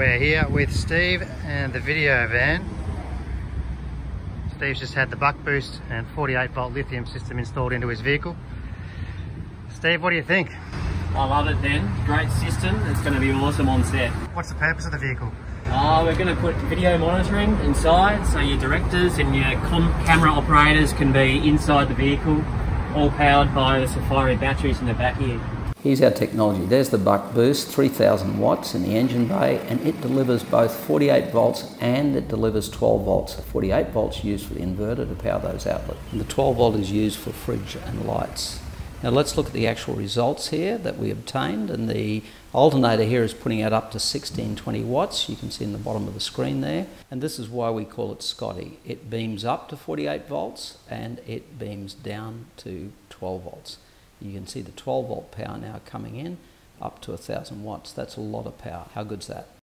we're here with Steve and the video van. Steve's just had the buck boost and 48 volt lithium system installed into his vehicle. Steve, what do you think? I love it, Ben. Great system. It's going to be awesome on set. What's the purpose of the vehicle? Uh, we're going to put video monitoring inside, so your directors and your camera operators can be inside the vehicle, all powered by the Safiery batteries in the back here. Here's our technology. There's the buck boost, 3000 watts in the engine bay, and it delivers both 48 volts and it delivers 12 volts. The 48 volts used for the inverter to power those outlets. And the 12 volt is used for fridge and lights. Now let's look at the actual results here that we obtained and the alternator here is putting out up to 1620 watts. You can see in the bottom of the screen there. And this is why we call it Scotty. It beams up to 48 volts and it beams down to 12 volts. You can see the 12 volt power now coming in up to 1000 watts. That's a lot of power. How good's that?